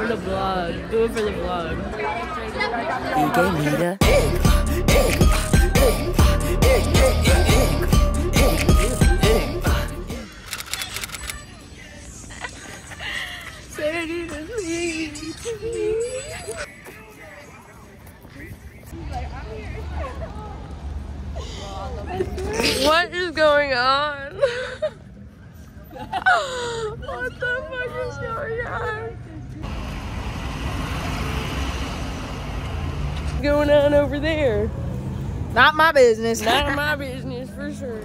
For the vlog. Do it for the vlog. What is going on? what the fuck is going on? Going on over there? Not my business. Not my business for sure.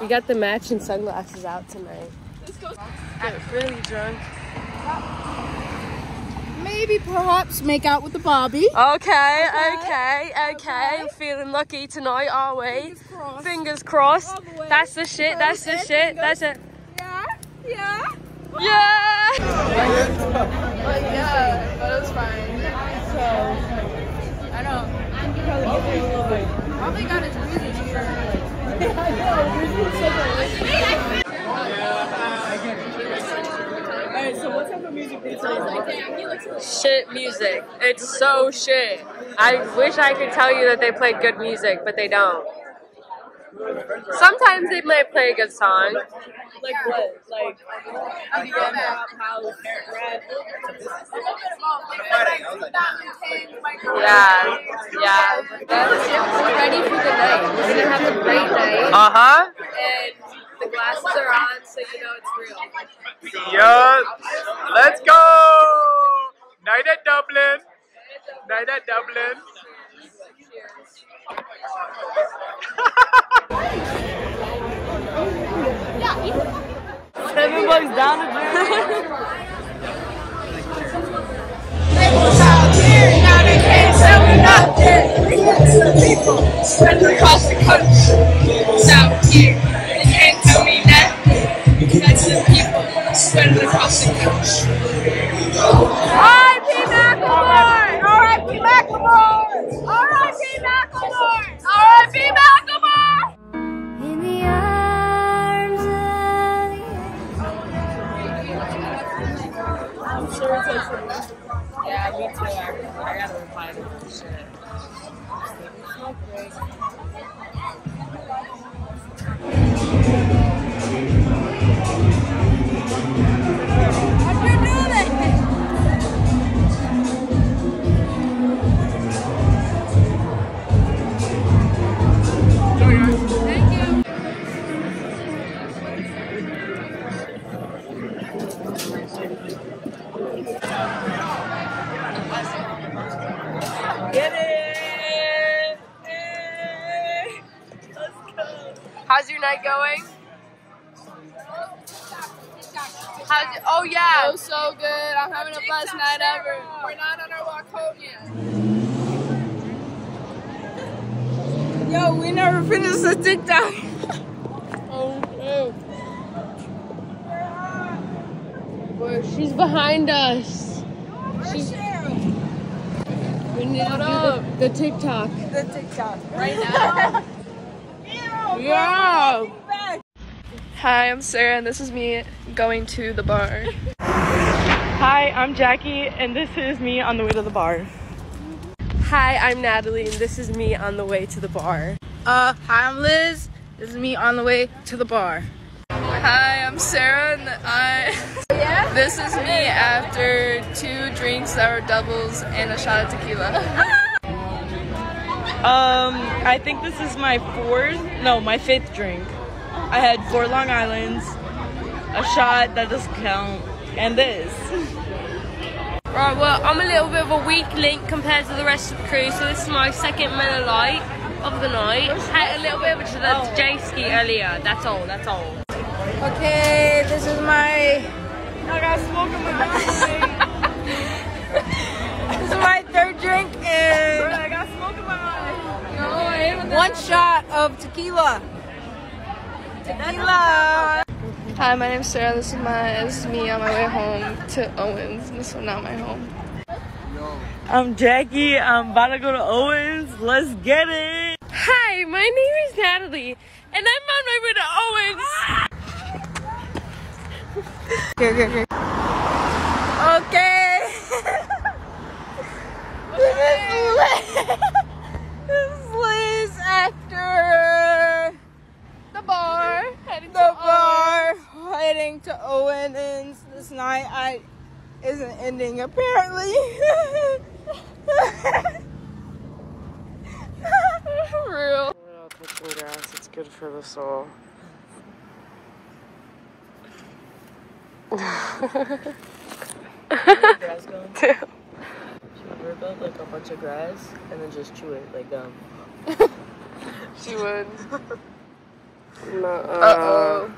We got the matching sunglasses out tonight. Get really drunk. Maybe perhaps make out with the Bobby. Okay, okay, okay. I'm feeling lucky tonight, are we? crossed. Fingers crossed. That's the shit, that's the shit, that's it. Yeah, yeah. Yeah! But yeah, but it was fine. So, I know. Probably got his reasons for Shit music. It's so shit. I wish I could tell you that they play good music, but they don't. Sometimes they might play a good song. Like what? Like EDM, pop, house, rap. Yeah, yeah. We're ready for the night. We're gonna have a great night, Uh huh. and the glasses are on, so you know it's real. Yes. Let's go. Night at Dublin. Night at Dublin. Seven bucks down the drain. Spread across the country. Here. They can't tell me. That's the people spread across the country. R.I.P. Macklemore! R.I.P. Macklemore! R.I.P. Macklemore! R.I.P. Macklemore! Of Yeah, me too. I, I gotta reply to shit. Get How's your night going? How's it? Oh yeah. Oh, so good. I'm having the best night ever. We're not on our walk home yet. Yo, we never finished the TikTok. Oh. Where she's behind us. She's. We need to do the, the TikTok. The TikTok right now. Yeah. Hi, I'm Sarah, and this is me going to the bar. Hi, I'm Jackie, and this is me on the way to the bar. Hi, I'm Natalie, and this is me on the way to the bar. Uh, hi, I'm Liz. This is me on the way to the bar. Hi, I'm Sarah, and I. This is me after two drinks that were doubles and a shot of tequila. Um, I think this is my fourth, no, my fifth drink. I had four Long Islands, a shot that doesn't count, and this. Right, well, I'm a little bit of a weak link compared to the rest of the crew, so this is my second Miller Lite of the night. Had a little bit of a the J ski earlier. That's all. That's all. Okay, this is my. I got smoke in my eye. One shot of tequila. Tequila. Hi, my name's Sarah. This is my this is me on my way home to Owens. This is not my home. I'm Jackie. I'm about to go to Owens. Let's get it. Hi, my name is Natalie, and I'm on my way to Owens. Here, here, here. Okay. this is Liz. This is Liz after the bar. Heading the bar. Heading to Owens. This night I isn't ending apparently. Real. grass. It's good for the soul. grass gum? She would rip up like a bunch of grass and then just chew it like gum. She would. No. Uh oh.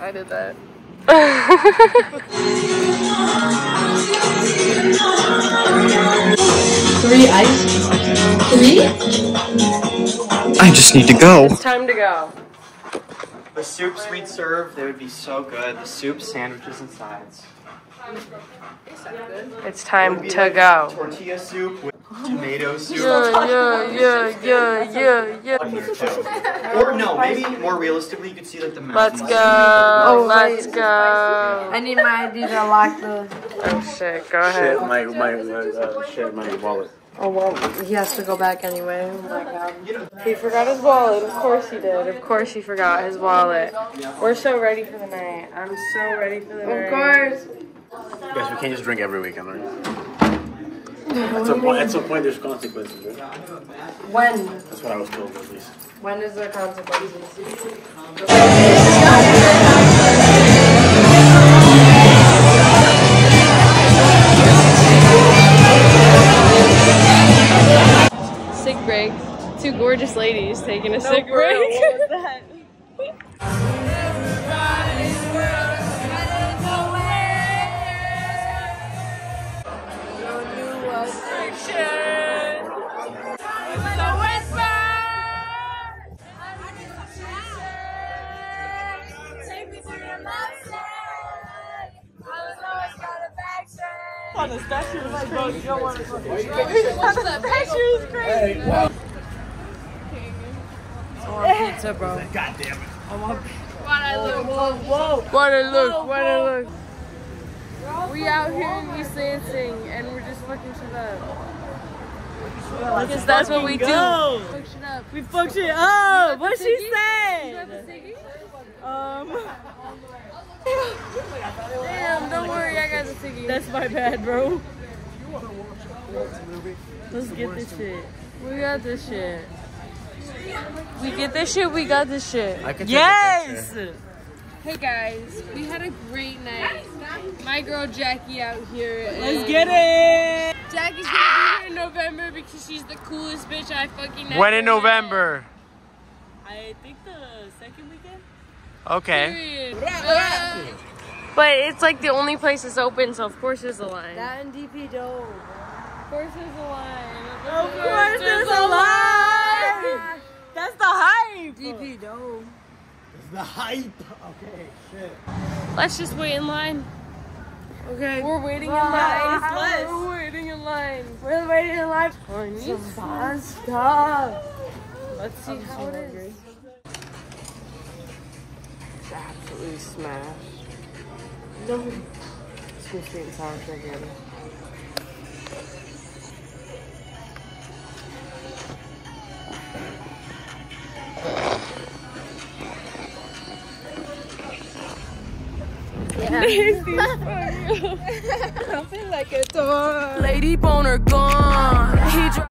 I did that. Three ice. Three? I just need to go. It's Time to go. The soups we'd serve, they would be so good. The soup, sandwiches, and sides. It's time to go. Tortilla soup with tomato soup. Yeah, yeah, yeah, yeah, yeah. On here, too. Or no, maybe more realistically, you could see like the Let's mountains. go. Let's go. I need my ID to lock the. Oh shit. Go ahead. Shit, my my uh, shit my wallet. Oh well, he has to go back anyway. Oh my god. He forgot his wallet. Of course he did. Of course he forgot his wallet. We're so ready for the night. I'm so ready for the night. Of course. Guys, we can't just drink every weekend, right? At some point, at some point, there's consequences. Right? When? That's what I was told, at least. When is there consequences? Sick break. Two gorgeous ladies taking a sick for real, break. On the statue was like, bro, you don't want to that statue was crazy. Pizza, bro. God damn it. What I look, what I look. What a look! We out here in East Lansing and we're just fucking shit up. Because that's what we do. Go. Fuck shit up. We fucked it up. What she You have a ciggy? Um, Damn, don't worry, I got a ciggy. that's my bad, bro. Let's get this shit. We got this shit. We get this shit, we got this shit. Yes. Hey guys, we had a great night. My girl Jackie out here. Let's get it. Jackie's gonna be here in November because she's the coolest bitch I fucking ever When in. November? I think the second weekend. Okay. Period. Uh, but it's like the only place that's open, so of course there's a line. That and DP Dough. Of course there's a line. Of course, there's a line. That's the hype. DP Dough. The hype. Okay, shit. Let's just wait in line. Okay. We're waiting in line. We're waiting in line. We're waiting in line. Chinese Pasta. Let's see how it is. It's absolutely smashed. No. Some sweet and sour together. Lady boner gone.